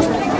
now.